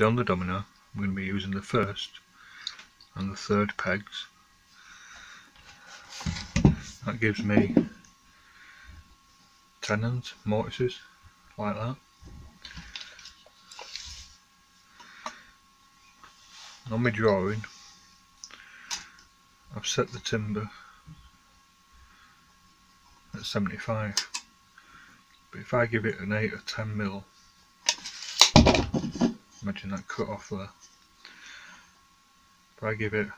On the domino I'm going to be using the first and the third pegs. That gives me tenons, mortises, like that. On my drawing I've set the timber at 75 but if I give it an 8 or 10 mil imagine that cut off there. If I give it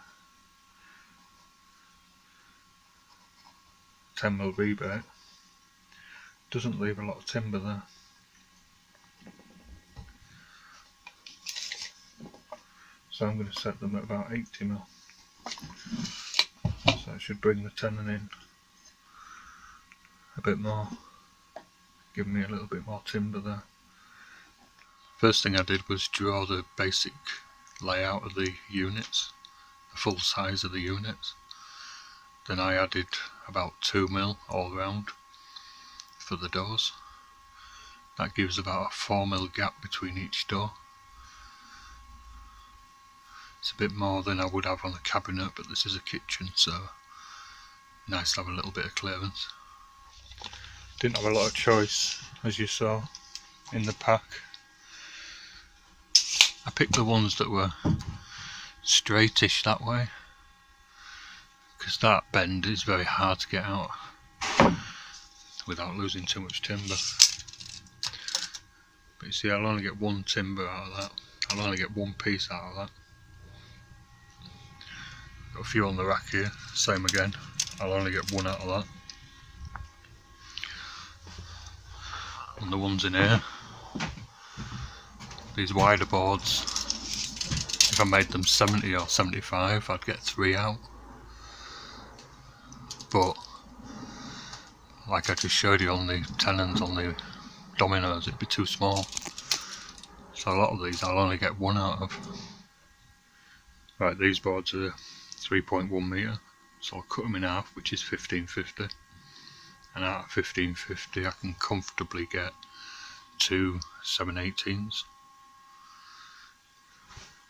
10 mil rebate. Doesn't leave a lot of timber there. So I'm going to set them at about 80 mil. So I should bring the tenon in a bit more. Give me a little bit more timber there first thing I did was draw the basic layout of the units the full size of the units then I added about 2 mil all round for the doors that gives about a 4 mil gap between each door it's a bit more than I would have on a cabinet, but this is a kitchen, so nice to have a little bit of clearance. Didn't have a lot of choice, as you saw in the pack. I picked the ones that were straightish that way, because that bend is very hard to get out without losing too much timber. But you see, I'll only get one timber out of that. I'll only get one piece out of that. Got a few on the rack here, same again. I'll only get one out of that. And the ones in here, these wider boards, if I made them 70 or 75 I'd get three out. But, like I just showed you on the tenons on the dominoes, it'd be too small. So a lot of these I'll only get one out of. Right, these boards are 3.1 metre so I'll cut them in half which is 1550 and out of 1550 I can comfortably get two 718s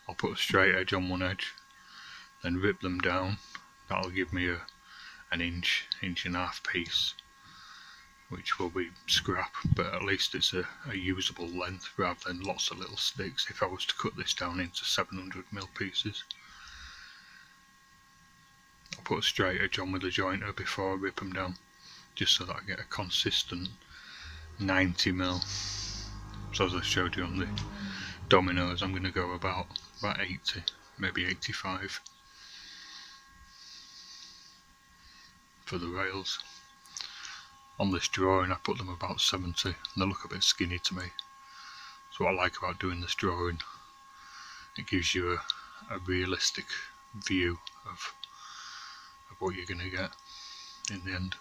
I'll put a straight edge on one edge then rip them down. That'll give me a an inch, inch and a half piece which will be scrap but at least it's a, a usable length rather than lots of little sticks. If I was to cut this down into 700 mil pieces I'll put a straight edge on with the jointer before I rip them down just so that I get a consistent 90 mil. So as I showed you on the dominoes I'm going to go about about 80 maybe 85 for the rails. On this drawing I put them about 70 and they look a bit skinny to me. So what I like about doing this drawing it gives you a, a realistic view of of what you're going to get in the end.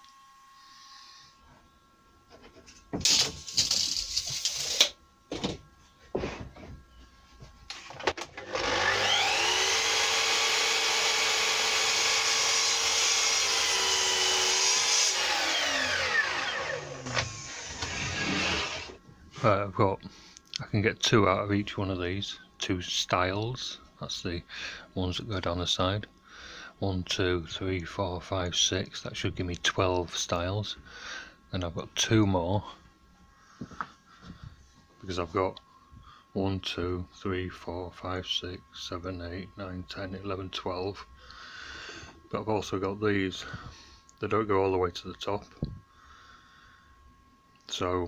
Right, I've got, I can get two out of each one of these, two stiles, that's the ones that go down the side. One two three four five six. That should give me 12 stiles. Then I've got two more. Because I've got 1 2 3 4 5 6 7 8 9 10 11 12 but I've also got these. They don't go all the way to the top. So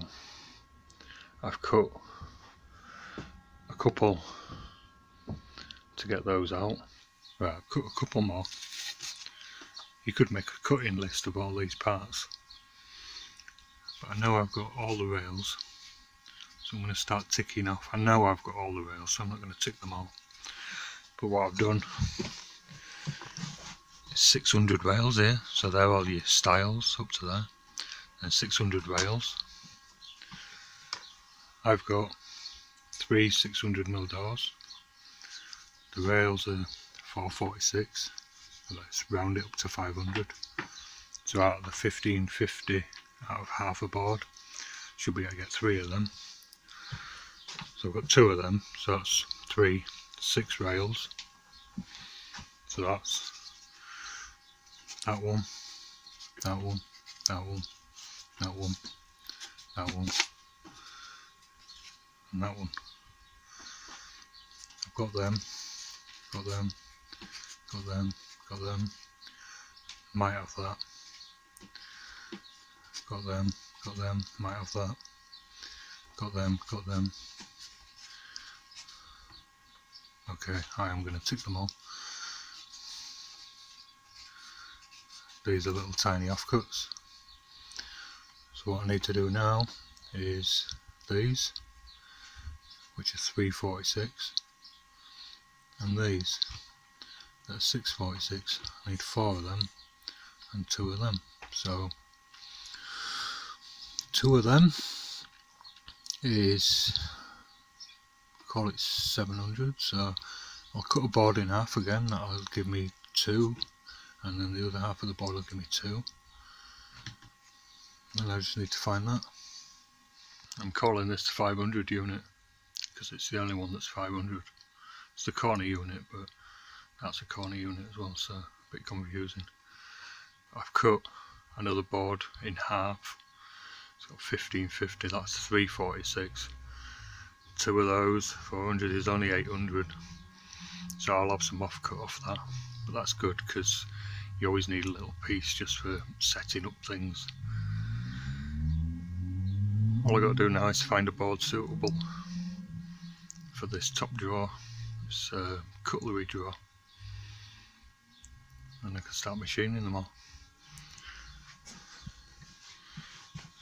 I've cut a couple to get those out Right, cut a couple more. You could make a cutting list of all these parts. But I know I've got all the rails. So I'm going to start ticking off. I know I've got all the rails, so I'm not going to tick them all. But what I've done is 600 rails here. So they're all your stiles up to there. And 600 rails. I've got three 600 mil doors. The rails are 446 let's round it up to 500 so out of the 1550 out of half a board should be able to get three of them so I've got two of them so that's three, six rails. So that's that one, that one, that one, that one, that one, and that one. Got them, got them, got them, got them. Might have that. Got them, got them, might have that. Got them, got them. Okay, I am going to tick them all. These are little tiny offcuts. So what I need to do now is these, which are 346, and these, that's are 646. I need four of them and two of them. So two of them is call it 700 so I'll cut a board in half again. That'll give me two. And then the other half of the board will give me two. And I just need to find that. I'm calling this the 500 unit because it's the only one that's 500 it's the corner unit but that's a corner unit as well so a bit confusing. I've cut another board in half. So 1550 that's 346 two of those 400 is only 800 so I'll have some off cut off that but that's good because you always need a little piece just for setting up things. All I've got to do now is find a board suitable for this top drawer this uh, cutlery drawer. And I can start machining them all.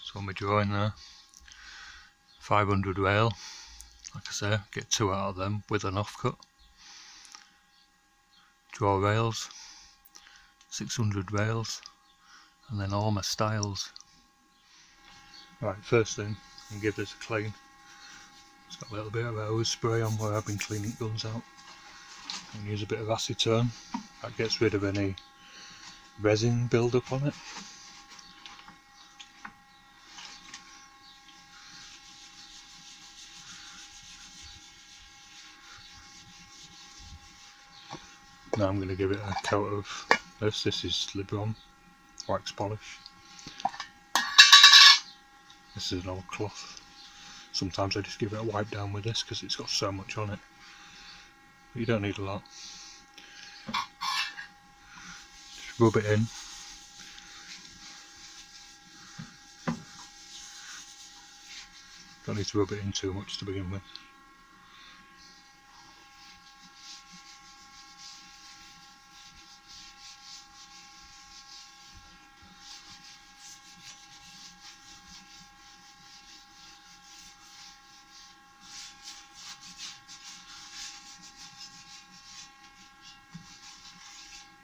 So I'm my drawing there. 500 rail. Like I say get two out of them with an offcut. Draw rails. 600 rails. And then all my stiles. right first thing and give this a clean it's got a little bit of hose spray on where I've been cleaning guns out and use a bit of acetone that gets rid of any resin build up on it Now I'm going to give it a coat of this. This is Liberon wax polish. This is an old cloth. Sometimes I just give it a wipe down with this because it's got so much on it. But you don't need a lot. Just rub it in. Don't need to rub it in too much to begin with.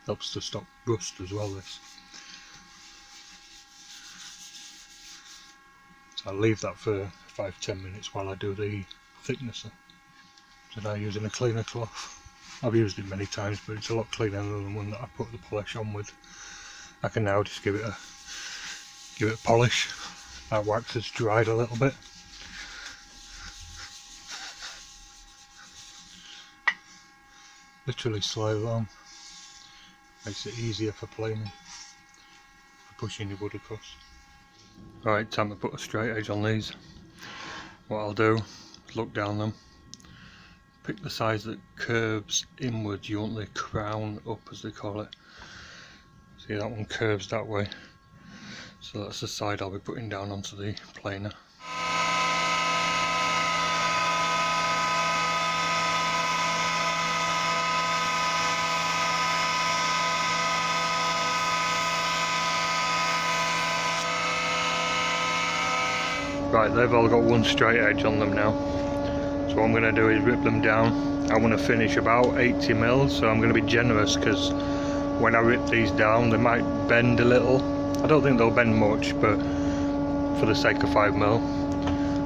Helps to stop rust as well this. So I'll leave that for 5-10 minutes while I do the thicknesser. So now using a cleaner cloth. I've used it many times but it's a lot cleaner than the one that I put the polish on with. I can now just give it a give it a polish. That wax has dried a little bit. Literally slow along Makes it easier for planing, for pushing the wood across. Right, time to put a straight edge on these. What I'll do is look down them, pick the size that curves inwards, you want the crown up as they call it. See that one curves that way. So that's the side I'll be putting down onto the planer. Right, they've all got one straight edge on them now. So what I'm going to do is rip them down. I want to finish about 80 mils, so I'm going to be generous because when I rip these down, they might bend a little. I don't think they'll bend much, but for the sake of 5 mil.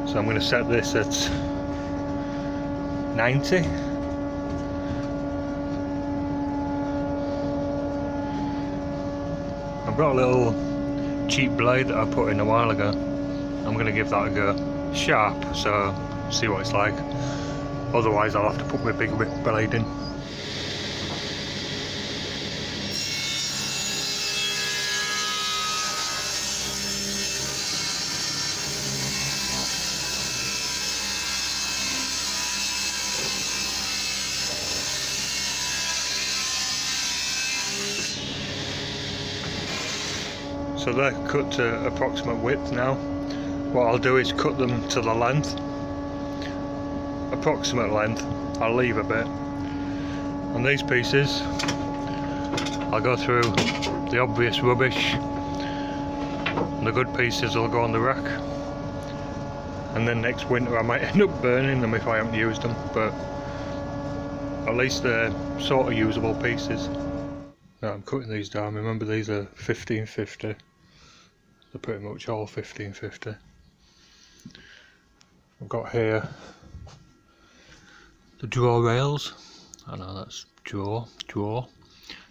So I'm going to set this at 90. I've got a little cheap blade that I put in a while ago I'm going to give that a go. Sharp, so see what it's like. Otherwise I'll have to put my big blade in. So they're cut to approximate width now. What I'll do is cut them to the length, approximate length. I'll leave a bit. On these pieces, I'll go through the obvious rubbish. and The good pieces will go on the rack. And then next winter I might end up burning them if I haven't used them, but at least they're sort of usable pieces. Now I'm cutting these down, remember these are 1550 they're pretty much all 1550 I've got here the draw rails. I know that's draw, draw,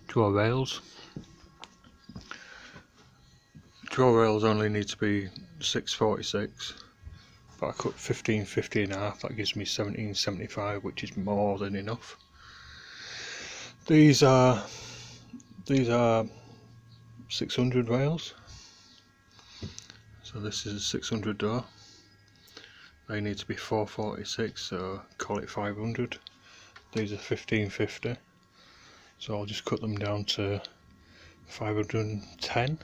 draw rails. Draw rails only need to be 646 but I cut 1550 and a half. That gives me 1775 which is more than enough. These are these are 600 rails. So this is a 600 door they need to be 446 so call it 500 these are 1550 so I'll just cut them down to 510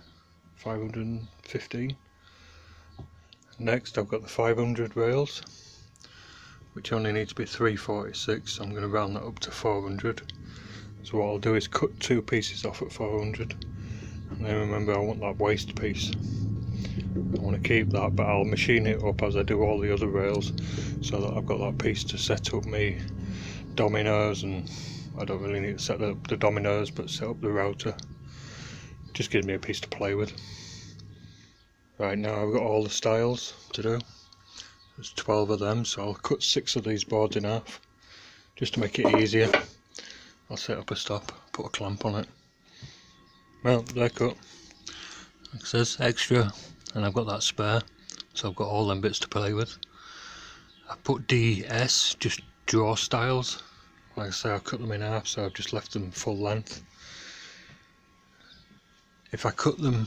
515 next I've got the 500 rails which only need to be 346 so I'm going to round that up to 400 so what I'll do is cut two pieces off at 400 and then remember I want that waste piece I want to keep that but I'll machine it up as I do all the other rails so that I've got that piece to set up me dominoes and I don't really need to set up the dominoes but set up the router. Just gives me a piece to play with. Right now I've got all the stiles to do. There's 12 of them so I'll cut six of these boards in half just to make it easier. I'll set up a stop put a clamp on it. Well they're cut. It says extra and I've got that spare so I've got all them bits to play with. I put DS just draw stiles. Like I say I cut them in half so I've just left them full length. If I cut them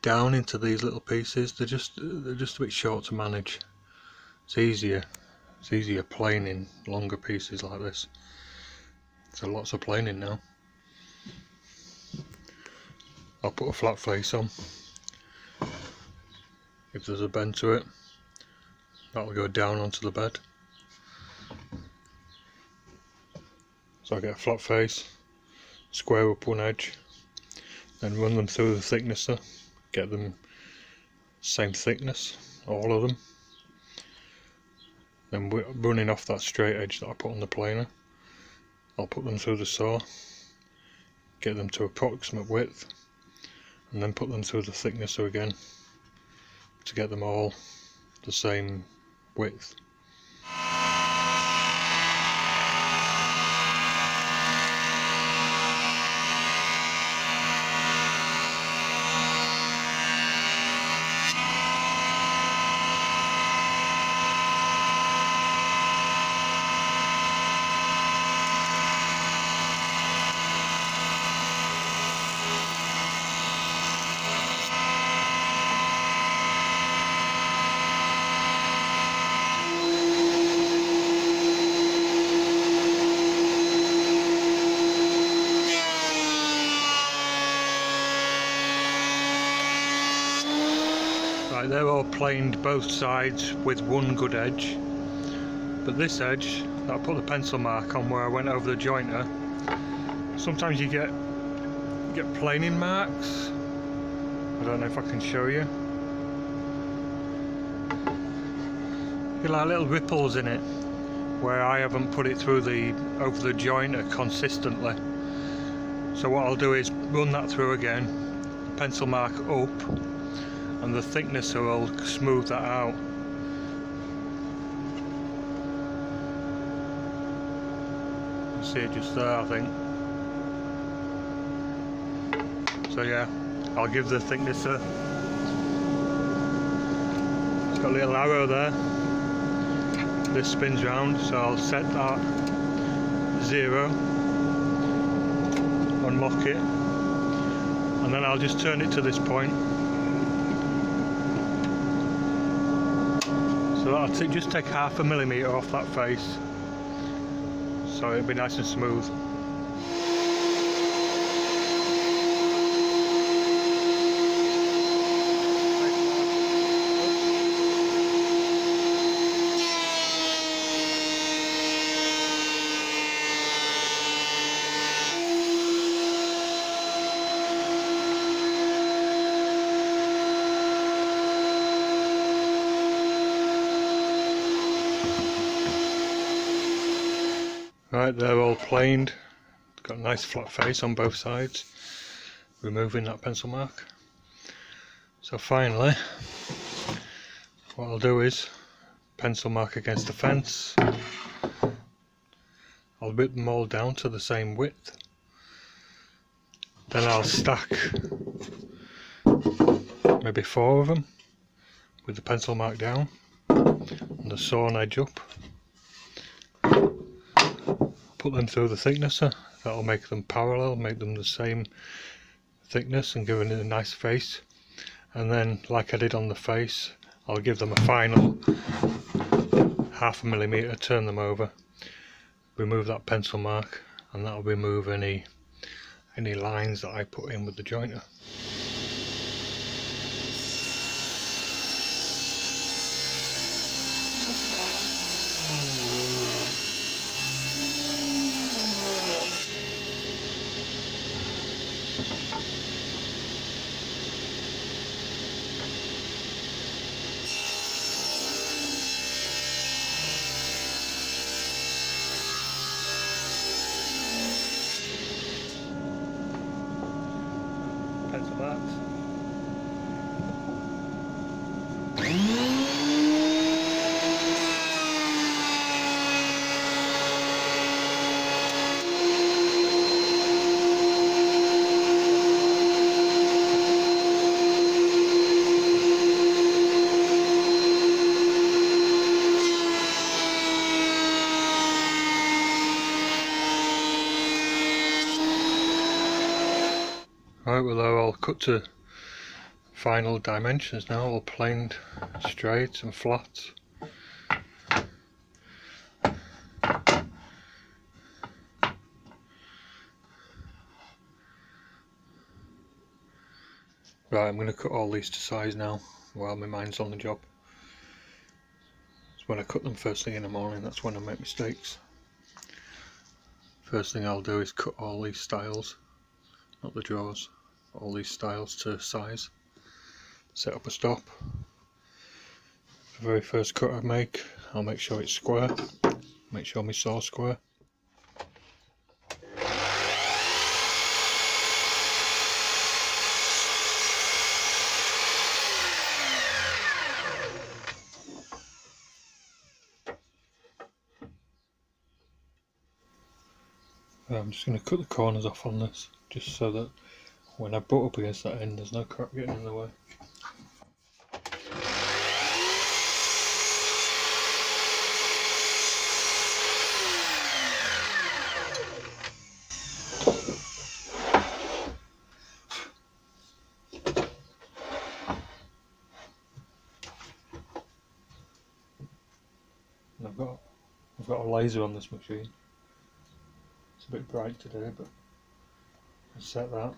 down into these little pieces they're just they're just a bit short to manage. It's easier it's easier planing longer pieces like this. So lots of planing now. I'll put a flat face on if there's a bend to it that'll go down onto the bed. So I get a flat face square up one edge then run them through the thicknesser get them same thickness all of them. Then running off that straight edge that I put on the planer I'll put them through the saw get them to approximate width and then put them through the thicknesser again to get them all the same width. Right, they're all planed both sides with one good edge. But this edge, I put the pencil mark on where I went over the jointer, sometimes you get get planing marks. I don't know if I can show you. You like little ripples in it where I haven't put it through the over the jointer consistently. So what I'll do is run that through again, pencil mark up and the thickness will smooth that out. see it just there I think. So yeah, I'll give the thickness a it's got a little arrow there. this spins round so I'll set that zero unlock it and then I'll just turn it to this point Oh, that'll just take half a millimetre off that face. So it'll be nice and smooth They're all planed. Got a nice flat face on both sides. Removing that pencil mark. So finally, what I'll do is pencil mark against the fence. I'll whip them all down to the same width. Then I'll stack maybe four of them with the pencil mark down and the sawn edge up put them through the thicknesser that'll make them parallel make them the same thickness and give it a nice face. And then like I did on the face I'll give them a final half a millimeter turn them over remove that pencil mark and that'll remove any any lines that I put in with the jointer cut to final dimensions now, all planed straight and flat. Right, I'm going to cut all these to size now while my mind's on the job. So when I cut them first thing in the morning, that's when I make mistakes. First thing I'll do is cut all these stiles, not the drawers, all these stiles to size. Set up a stop. The very first cut I make, I'll make sure it's square. Make sure my saw's square. I'm just going to cut the corners off on this just so that when I butt up against that end there's no crap getting in the way. I've got I've got a laser on this machine. It's a bit bright today, but I set that.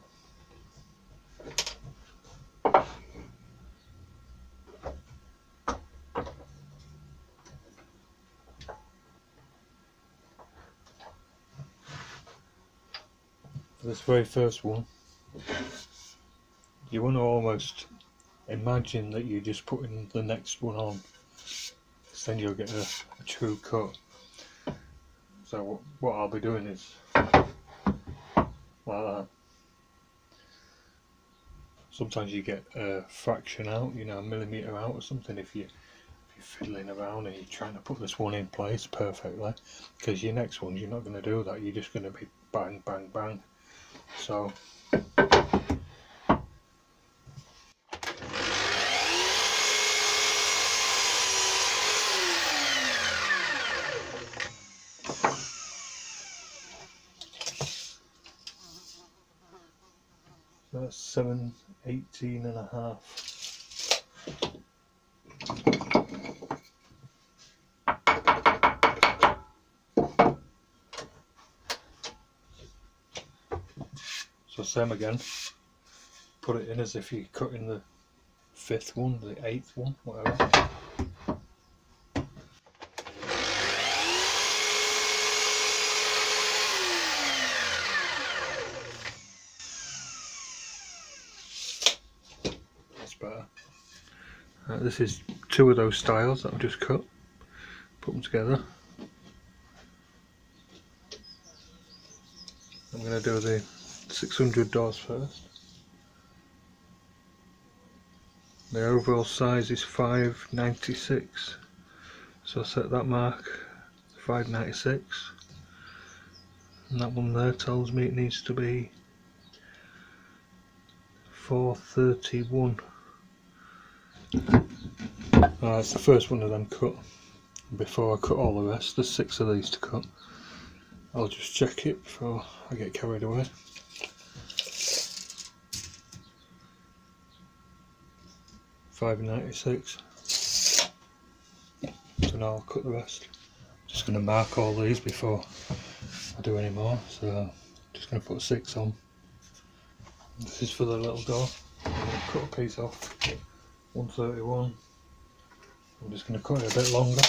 Very first one, you want to almost imagine that you're just putting the next one on, because then you'll get a, a true cut. So what I'll be doing is like that. Sometimes you get a fraction out, you know, a millimetre out or something if you fiddling around and you're trying to put this one in place perfectly. Because your next one you're not going to do that, you're just going to be bang bang bang. So that's seven eighteen and a half. and a half same again, put it in as if you're cutting the fifth one, the eighth one, whatever. That's better. Uh, this is two of those stiles that I've just cut, put them together. I'm going to do the 600 doors first. The overall size is 596 so I'll set that mark 596 and that one there tells me it needs to be 431 uh, that's the first one of them cut. Before I cut all the rest there's six of these to cut I'll just check it before I get carried away Five ninety six. So now I'll cut the rest. Just going to mark all these before I do any more. So just going to put six on. This is for the little door. cut a piece off. 131. I'm just going to cut it a bit longer.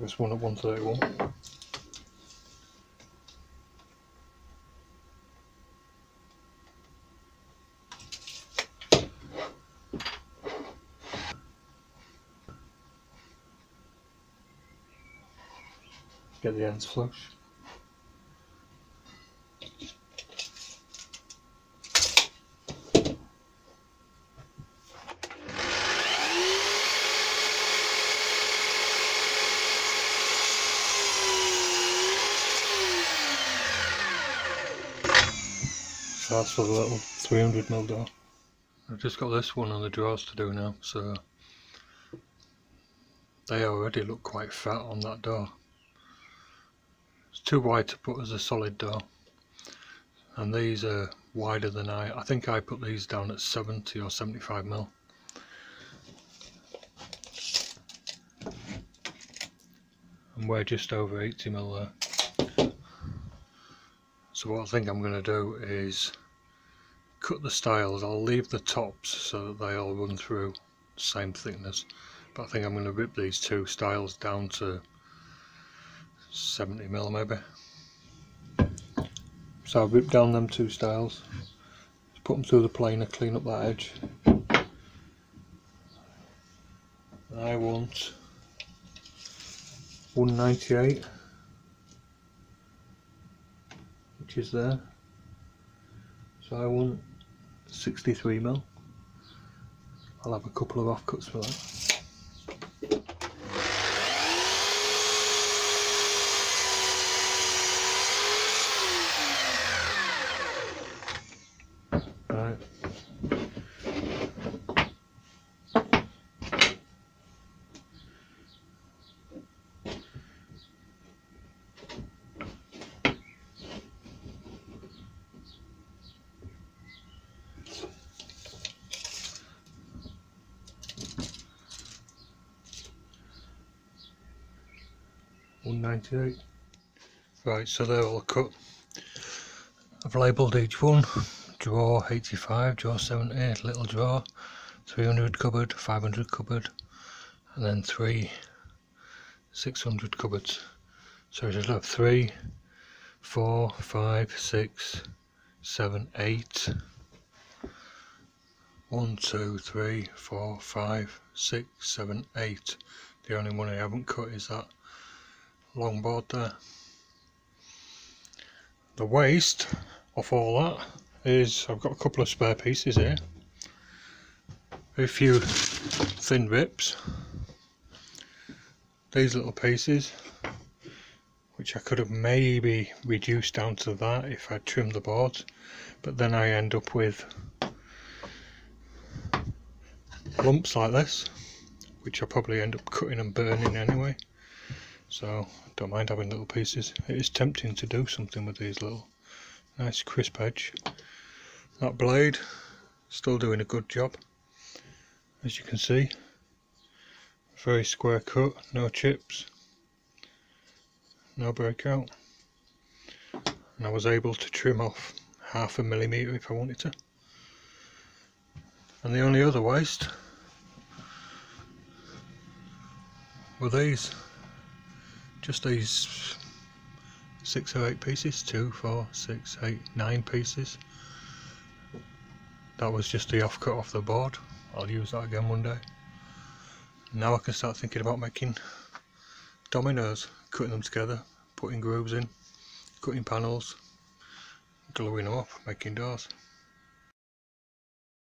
This one at 131. Get the ends flush. So for the little 300 mil door. I've just got this one on the drawers to do now, so they already look quite fat on that door. It's too wide to put as a solid door. And these are wider than I, I think I put these down at 70 or 75 mil. And we're just over 80 mil there. So what I think I'm going to do is cut the stiles I'll leave the tops so that they all run through same thickness. But I think I'm going to rip these two stiles down to 70 mil maybe. So I'll rip down them two stiles put them through the planer, clean up that edge. I want 198 which is there. So I want 63 mil. I'll have a couple of offcuts for that Right, so they're all cut. I've labelled each one. Drawer 85, drawer 78, little drawer, 300 cupboard, 500 cupboard, and then three 600 cupboards. So I just have three, four, five, six, seven, eight. One, two, three, four, five, six, seven, eight. The only one I haven't cut is that long board there. The waste of all that is I've got a couple of spare pieces here. A few thin rips. These little pieces which I could have maybe reduced down to that if I trimmed the boards but then I end up with lumps like this which I probably end up cutting and burning anyway so don't mind having little pieces. It is tempting to do something with these little nice crisp edge. That blade still doing a good job. As you can see very square cut no chips no breakout. And I was able to trim off half a millimetre if I wanted to. And the only other waste were these just these six or eight pieces two four six eight nine pieces. That was just the offcut off the board. I'll use that again one day. Now I can start thinking about making dominoes cutting them together putting grooves in cutting panels gluing them up making doors